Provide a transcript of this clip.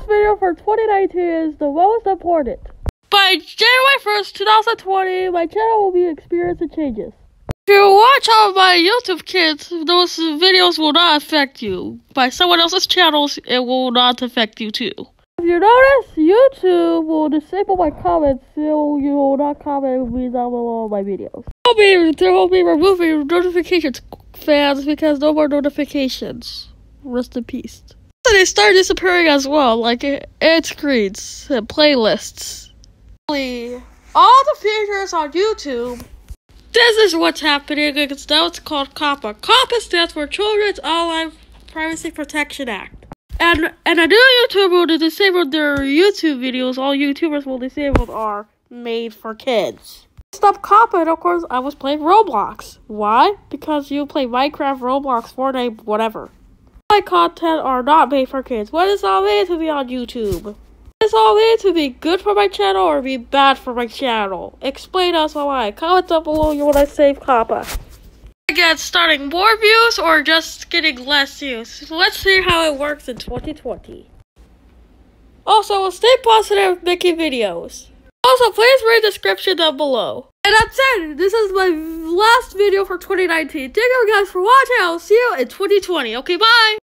last video for 2019 is the most important. By January 1st, 2020, my channel will be experiencing changes. If you watch all my YouTube kids, those videos will not affect you. By someone else's channels, it will not affect you too. If you notice, YouTube will disable my comments so you will not comment down below my videos. They'll be, they'll be removing notifications, fans, because no more notifications. Rest in peace. They start disappearing as well, like ad screens and playlists. All the features on YouTube. This is what's happening because now it's called COPPA. COPPA stands for Children's Online Privacy Protection Act. And and a new YouTuber will disable their YouTube videos. All YouTubers will disable are made for kids. Stop COPPA, and of course, I was playing Roblox. Why? Because you play Minecraft, Roblox, Fortnite, whatever. My content are not made for kids. What is all made to be on YouTube? Is all made to be good for my channel or be bad for my channel? Explain us why. Comment down below you want to save COPPA. Again, starting more views or just getting less views. Let's see how it works in 2020. Also, stay positive making videos. Also, please read the description down below. And that's it. This is my last video for 2019. Thank you guys for watching. I'll see you in 2020. Okay, bye.